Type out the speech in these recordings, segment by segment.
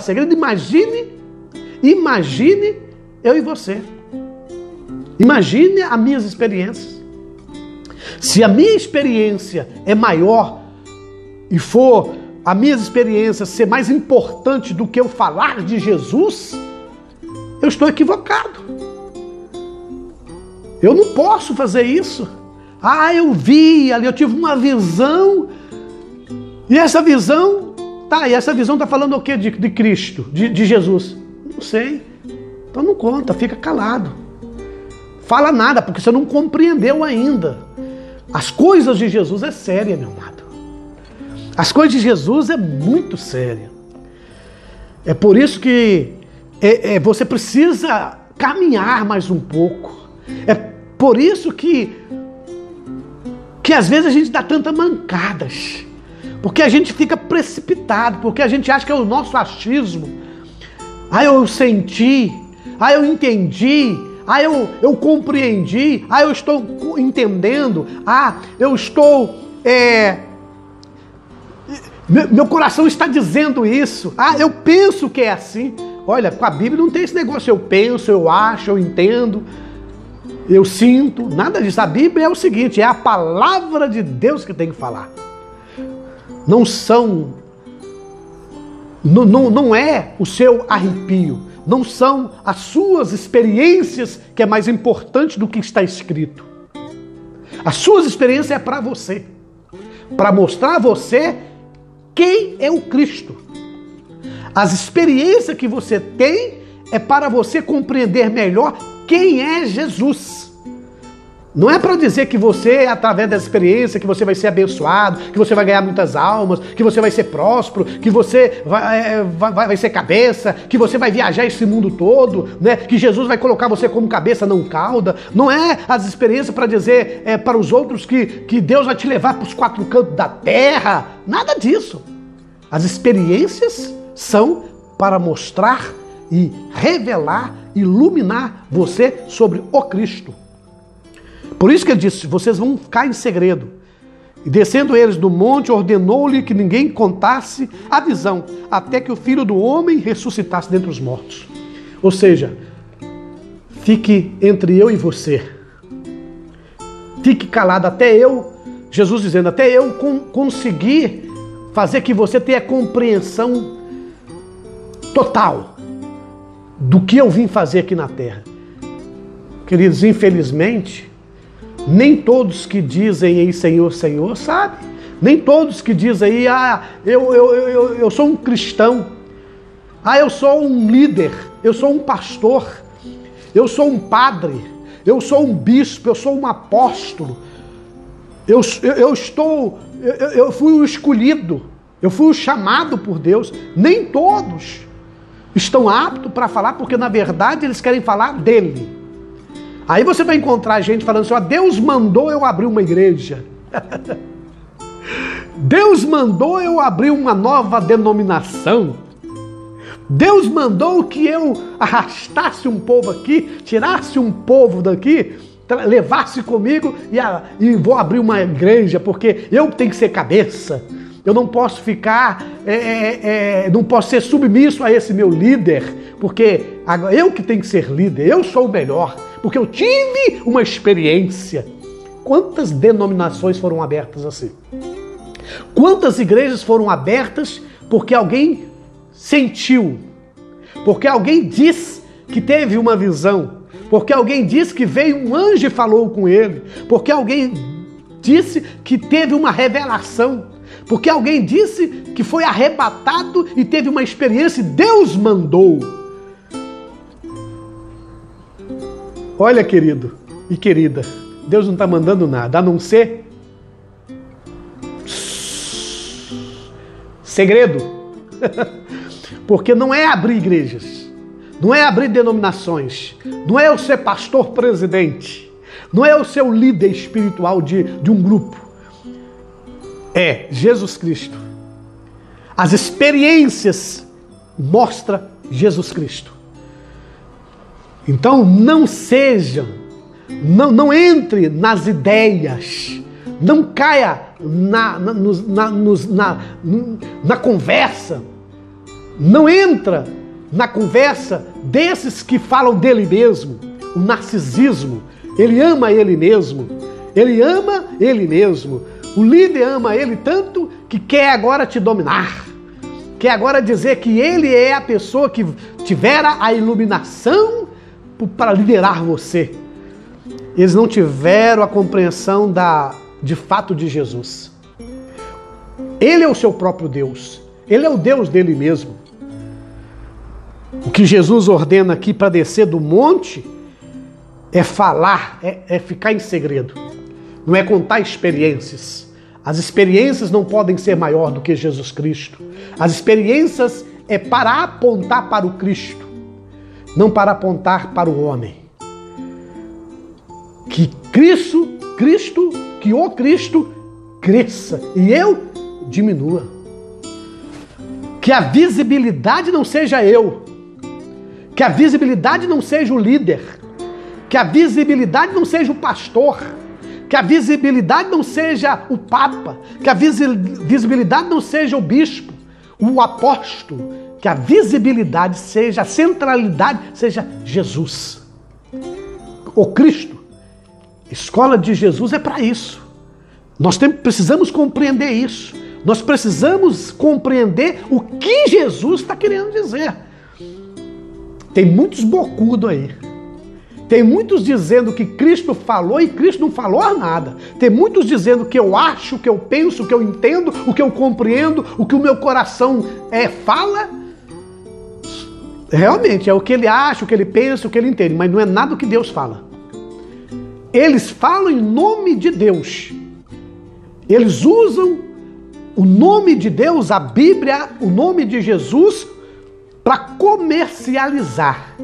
segredo. Imagine, imagine eu e você. Imagine as minhas experiências. Se a minha experiência é maior e for a minha experiência ser mais importante do que eu falar de Jesus, eu estou equivocado. Eu não posso fazer isso. Ah, eu vi ali, eu tive uma visão. E essa visão, tá, e essa visão está falando o que de, de Cristo, de, de Jesus? Não sei. Então não conta, fica calado. Fala nada, porque você não compreendeu ainda. As coisas de Jesus é séria, meu amado. As coisas de Jesus é muito séria. É por isso que é, é, você precisa caminhar mais um pouco. É por isso que que às vezes a gente dá tantas mancadas. Porque a gente fica precipitado, porque a gente acha que é o nosso achismo. Ah, eu senti, ah, eu entendi, ah, eu, eu compreendi, ah, eu estou entendendo, ah, eu estou. É, meu coração está dizendo isso. Ah, eu penso que é assim. Olha, com a Bíblia não tem esse negócio. Eu penso, eu acho, eu entendo eu sinto, nada disso. A Bíblia é o seguinte: é a palavra de Deus que tem que falar. Não são, não, não, não é o seu arrepio, não são as suas experiências que é mais importante do que está escrito. As suas experiências é para você, para mostrar a você quem é o Cristo. As experiências que você tem é para você compreender melhor quem é Jesus. Não é para dizer que você, através da experiência, que você vai ser abençoado, que você vai ganhar muitas almas, que você vai ser próspero, que você vai, é, vai, vai ser cabeça, que você vai viajar esse mundo todo, né? que Jesus vai colocar você como cabeça, não cauda. Não é as experiências para dizer é, para os outros que, que Deus vai te levar para os quatro cantos da terra. Nada disso. As experiências são para mostrar e revelar, iluminar você sobre o Cristo. Por isso que ele disse: vocês vão ficar em segredo. E descendo eles do monte, ordenou-lhe que ninguém contasse a visão, até que o filho do homem ressuscitasse dentre os mortos. Ou seja, fique entre eu e você. Fique calado até eu, Jesus dizendo, até eu conseguir fazer que você tenha compreensão total do que eu vim fazer aqui na terra. Queridos, infelizmente, nem todos que dizem aí Senhor, Senhor, sabe? Nem todos que dizem aí, ah, eu, eu, eu, eu sou um cristão, ah, eu sou um líder, eu sou um pastor, eu sou um padre, eu sou um bispo, eu sou um apóstolo, eu, eu, eu estou, eu, eu fui o escolhido, eu fui o chamado por Deus. Nem todos estão aptos para falar, porque na verdade eles querem falar dele. Aí você vai encontrar gente falando assim: ó, Deus mandou eu abrir uma igreja. Deus mandou eu abrir uma nova denominação. Deus mandou que eu arrastasse um povo aqui, tirasse um povo daqui, levasse comigo e, a, e vou abrir uma igreja, porque eu tenho que ser cabeça. Eu não posso ficar, é, é, é, não posso ser submisso a esse meu líder, porque eu que tenho que ser líder, eu sou o melhor porque eu tive uma experiência. Quantas denominações foram abertas assim? Quantas igrejas foram abertas porque alguém sentiu, porque alguém disse que teve uma visão, porque alguém disse que veio um anjo e falou com ele, porque alguém disse que teve uma revelação, porque alguém disse que foi arrebatado e teve uma experiência e Deus mandou. Olha, querido e querida, Deus não está mandando nada, a não ser segredo. Porque não é abrir igrejas, não é abrir denominações, não é eu ser pastor presidente, não é o seu líder espiritual de, de um grupo. É Jesus Cristo. As experiências mostram Jesus Cristo. Então não seja, não, não entre nas ideias, não caia na, na, na, na, na conversa não entra na conversa desses que falam dele mesmo, o narcisismo. Ele ama ele mesmo. Ele ama ele mesmo. O líder ama ele tanto que quer agora te dominar. Quer agora dizer que ele é a pessoa que tivera a iluminação para liderar você. Eles não tiveram a compreensão da, de fato de Jesus. Ele é o seu próprio Deus. Ele é o Deus dele mesmo. O que Jesus ordena aqui para descer do monte é falar, é, é ficar em segredo. Não é contar experiências. As experiências não podem ser maior do que Jesus Cristo. As experiências é para apontar para o Cristo, não para apontar para o homem. Que Cristo, Cristo, que o Cristo cresça e eu diminua. Que a visibilidade não seja eu, que a visibilidade não seja o líder, que a visibilidade não seja o pastor, que a visibilidade não seja o papa, que a visibilidade não seja o bispo, o apóstolo, que a visibilidade seja, a centralidade seja Jesus. O Cristo. Escola de Jesus é para isso. Nós temos, precisamos compreender isso. Nós precisamos compreender o que Jesus está querendo dizer. Tem muitos bocudos aí. Tem muitos dizendo que Cristo falou e Cristo não falou nada. Tem muitos dizendo que eu acho, que eu penso, que eu entendo, o que eu compreendo, o que o meu coração é fala. Realmente é o que ele acha, o que ele pensa, o que ele entende, mas não é nada que Deus fala. Eles falam em nome de Deus. Eles usam o nome de Deus, a Bíblia, o nome de Jesus para comercializar,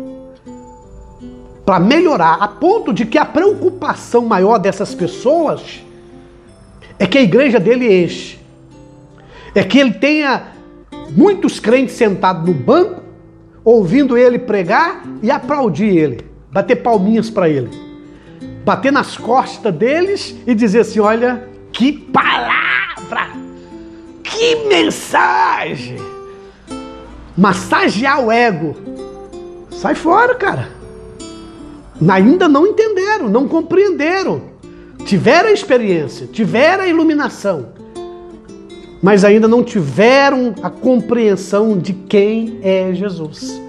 para melhorar, a ponto de que a preocupação maior dessas pessoas é que a igreja dele enche, é que ele tenha muitos crentes sentados no banco, ouvindo ele pregar e aplaudir ele, bater palminhas para ele, bater nas costas deles e dizer assim: olha, que palavra, que mensagem massagear o ego. Sai fora, cara. Ainda não entenderam, não compreenderam. Tiveram a experiência, tiveram a iluminação, mas ainda não tiveram a compreensão de quem é Jesus.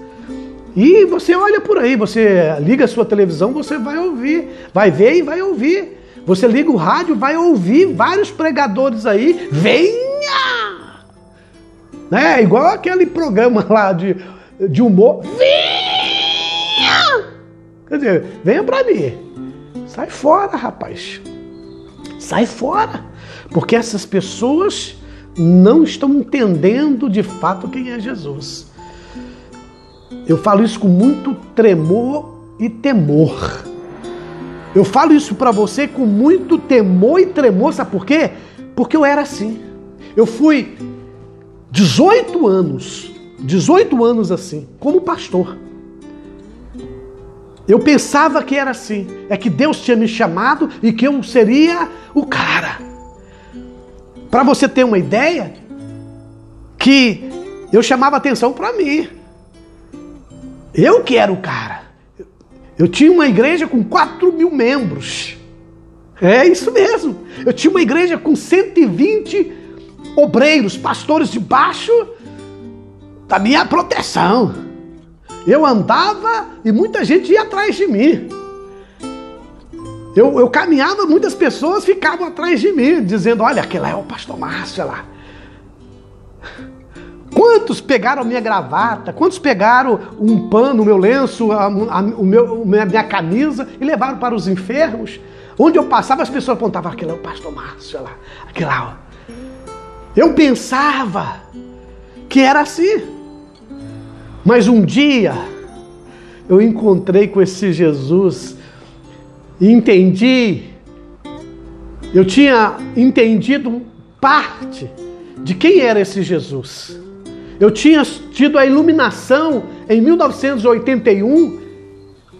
E você olha por aí, você liga a sua televisão, você vai ouvir, vai ver e vai ouvir. Você liga o rádio, vai ouvir vários pregadores aí. Venha! Né? Igual aquele programa lá de, de humor. Venha! Quer dizer, venha pra mim. Sai fora, rapaz. Sai fora. Porque essas pessoas não estão entendendo de fato quem é Jesus. Eu falo isso com muito tremor e temor. Eu falo isso para você com muito temor e tremor, sabe por quê? Porque eu era assim. Eu fui 18 anos, 18 anos assim, como pastor. Eu pensava que era assim, é que Deus tinha me chamado e que eu seria o cara. Para você ter uma ideia, que eu chamava atenção para mim. Eu que era o cara. Eu tinha uma igreja com 4 mil membros. É isso mesmo. Eu tinha uma igreja com 120 obreiros, pastores debaixo da minha proteção. Eu andava e muita gente ia atrás de mim. Eu, eu caminhava, muitas pessoas ficavam atrás de mim, dizendo: Olha, aquele é o pastor Márcio lá. Quantos pegaram a minha gravata? Quantos pegaram um pano, o meu lenço, a, a, o meu, a minha camisa e levaram para os enfermos? Onde eu passava, as pessoas apontavam: Aquele é o pastor Márcio lá. Aquele lá, ó. Eu pensava que era assim. Mas um dia eu encontrei com esse Jesus e entendi, eu tinha entendido parte de quem era esse Jesus. Eu tinha tido a iluminação em 1981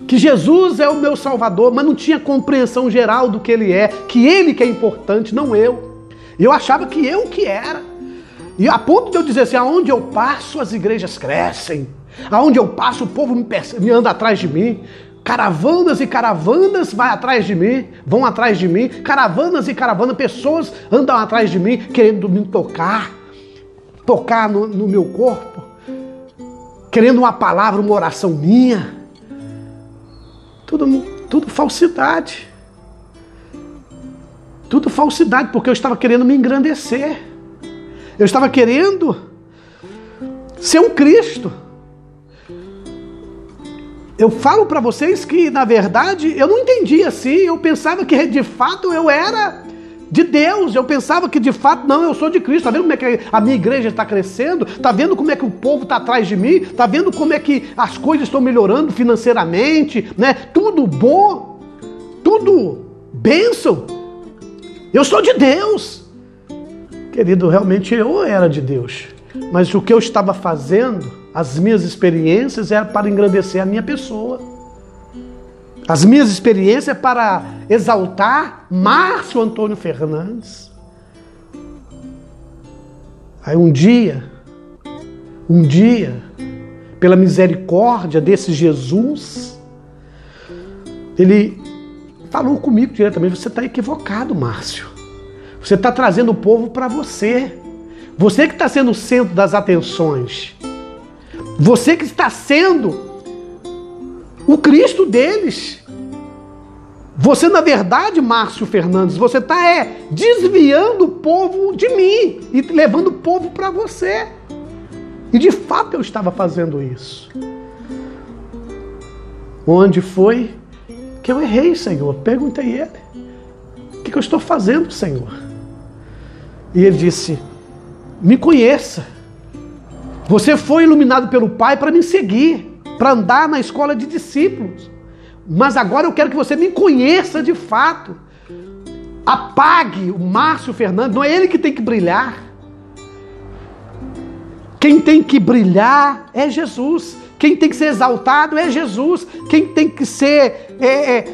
que Jesus é o meu Salvador, mas não tinha compreensão geral do que ele é, que ele que é importante, não eu. Eu achava que eu que era. E a ponto de eu dizer assim: aonde eu passo, as igrejas crescem. Aonde eu passo, o povo me, me anda atrás de mim. Caravanas e caravanas vai atrás de mim, vão atrás de mim. Caravanas e caravanas, pessoas andam atrás de mim, querendo me tocar, tocar no, no meu corpo, querendo uma palavra, uma oração minha. Tudo, tudo falsidade. Tudo falsidade, porque eu estava querendo me engrandecer. Eu estava querendo ser um Cristo. Eu falo para vocês que, na verdade, eu não entendi assim. Eu pensava que de fato eu era de Deus. Eu pensava que de fato, não, eu sou de Cristo. Tá vendo como é que a minha igreja está crescendo? Tá vendo como é que o povo está atrás de mim? Tá vendo como é que as coisas estão melhorando financeiramente, né? Tudo bom, tudo bênção. Eu sou de Deus. Querido, realmente eu era de Deus. Mas o que eu estava fazendo, as minhas experiências, era para engrandecer a minha pessoa. As minhas experiências é para exaltar Márcio Antônio Fernandes. Aí um dia, um dia, pela misericórdia desse Jesus, ele falou comigo diretamente: você está equivocado, Márcio. Você está trazendo o povo para você. Você que está sendo o centro das atenções. Você que está sendo o Cristo deles. Você, na verdade, Márcio Fernandes, você está é, desviando o povo de mim e levando o povo para você. E de fato eu estava fazendo isso. Onde foi que eu errei, Senhor. Perguntei ele: O que eu estou fazendo, Senhor? E ele disse: Me conheça. Você foi iluminado pelo Pai para me seguir, para andar na escola de discípulos. Mas agora eu quero que você me conheça de fato. Apague o Márcio Fernandes, não é ele que tem que brilhar. Quem tem que brilhar é Jesus. Quem tem que ser exaltado é Jesus. Quem tem que ser. É, é,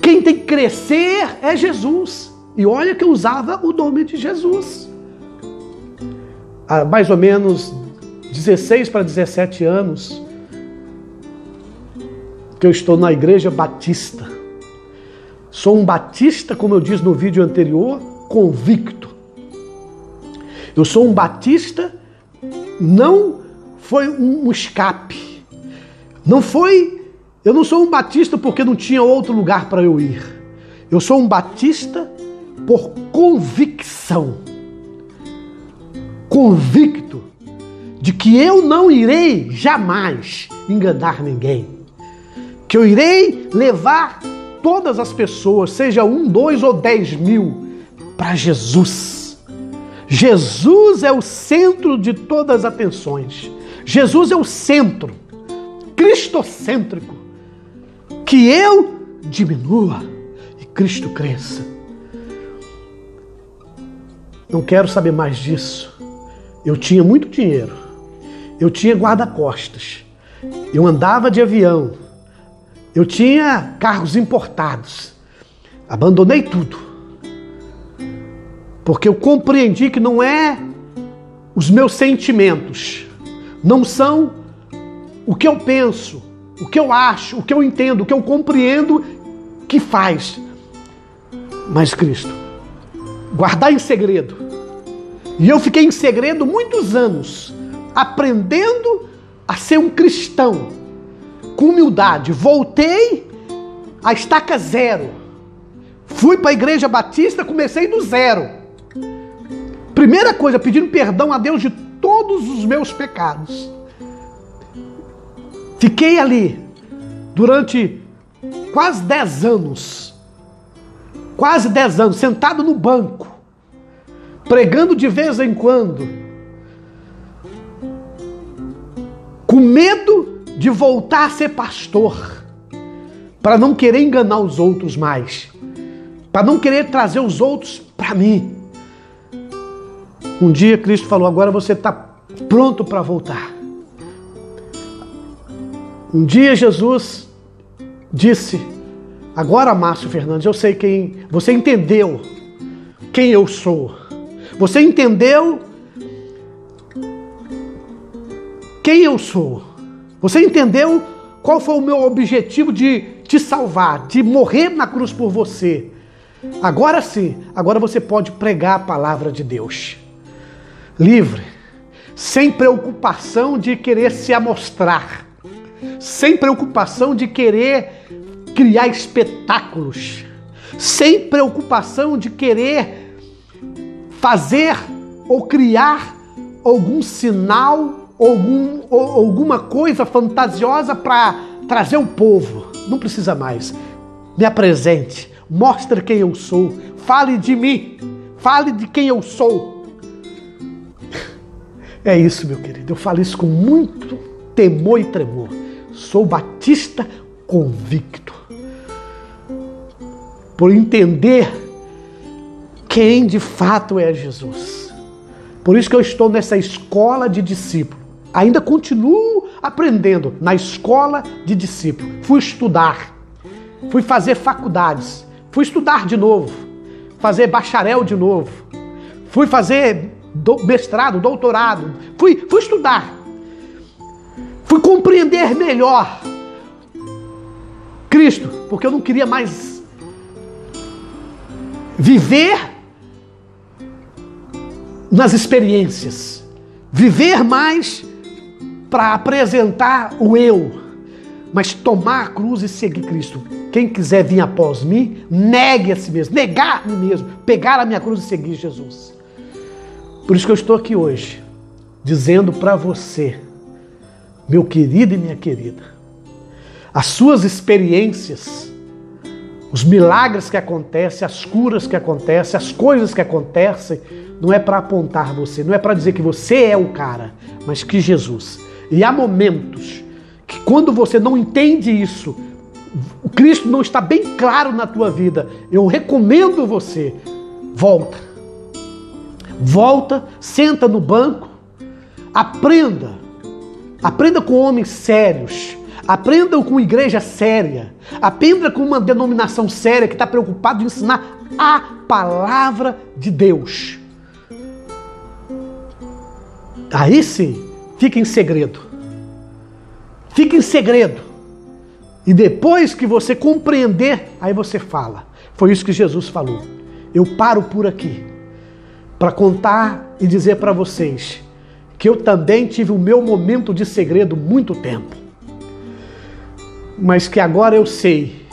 quem tem que crescer é Jesus. E olha que eu usava o nome de Jesus. Há mais ou menos 16 para 17 anos que eu estou na igreja batista. Sou um batista, como eu disse no vídeo anterior, convicto. Eu sou um batista não foi um escape. Não foi. Eu não sou um batista porque não tinha outro lugar para eu ir. Eu sou um batista por convicção. Convicto de que eu não irei jamais enganar ninguém. Que eu irei levar todas as pessoas, seja um, dois ou dez mil, para Jesus. Jesus é o centro de todas as atenções. Jesus é o centro, cristocêntrico. Que eu diminua e Cristo cresça. Não quero saber mais disso. Eu tinha muito dinheiro. Eu tinha guarda-costas. Eu andava de avião. Eu tinha carros importados. Abandonei tudo. Porque eu compreendi que não é os meus sentimentos não são o que eu penso, o que eu acho, o que eu entendo, o que eu compreendo que faz. Mas Cristo, guardar em segredo. E eu fiquei em segredo muitos anos, aprendendo a ser um cristão, com humildade. Voltei à estaca zero. Fui para a igreja batista, comecei do zero. Primeira coisa, pedindo perdão a Deus de todos os meus pecados. Fiquei ali durante quase dez anos, quase dez anos, sentado no banco, pregando de vez em quando, com medo de voltar a ser pastor, para não querer enganar os outros mais, para não querer trazer os outros para mim. Um dia Cristo falou: agora você está pronto para voltar. Um dia Jesus disse: agora Márcio Fernandes, eu sei quem. Você entendeu quem eu sou. Você entendeu quem eu sou. Você entendeu qual foi o meu objetivo de te salvar, de morrer na cruz por você. Agora sim, agora você pode pregar a palavra de Deus. Livre, sem preocupação de querer se amostrar, sem preocupação de querer criar espetáculos, sem preocupação de querer fazer ou criar algum sinal, algum, alguma coisa fantasiosa para trazer o povo. Não precisa mais. Me apresente, mostre quem eu sou, fale de mim, fale de quem eu sou. É isso, meu querido. Eu falo isso com muito temor e tremor. Sou batista convicto. Por entender quem de fato é Jesus. Por isso que eu estou nessa escola de discípulo. Ainda continuo aprendendo na escola de discípulo. Fui estudar, fui fazer faculdades, fui estudar de novo, fazer bacharel de novo, fui fazer do, mestrado, doutorado, fui, fui estudar, fui compreender melhor Cristo, porque eu não queria mais viver nas experiências, viver mais para apresentar o eu, mas tomar a cruz e seguir Cristo. Quem quiser vir após mim, negue a si mesmo, negar a mim mesmo, pegar a minha cruz e seguir Jesus. Por isso que eu estou aqui hoje, dizendo para você, meu querido e minha querida, as suas experiências, os milagres que acontecem, as curas que acontecem, as coisas que acontecem, não é para apontar você, não é para dizer que você é o cara, mas que Jesus. E há momentos que quando você não entende isso, o Cristo não está bem claro na tua vida, eu recomendo você, volta. Volta, senta no banco, aprenda. Aprenda com homens sérios. Aprenda com igreja séria. Aprenda com uma denominação séria que está preocupada em ensinar a palavra de Deus. Aí sim, fica em segredo. Fica em segredo. E depois que você compreender, aí você fala. Foi isso que Jesus falou. Eu paro por aqui para contar e dizer para vocês que eu também tive o meu momento de segredo muito tempo. Mas que agora eu sei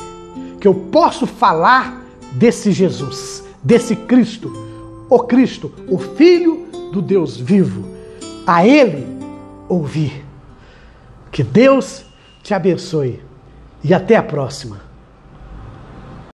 que eu posso falar desse Jesus, desse Cristo, o Cristo, o Filho do Deus vivo a Ele ouvir. Que Deus te abençoe e até a próxima.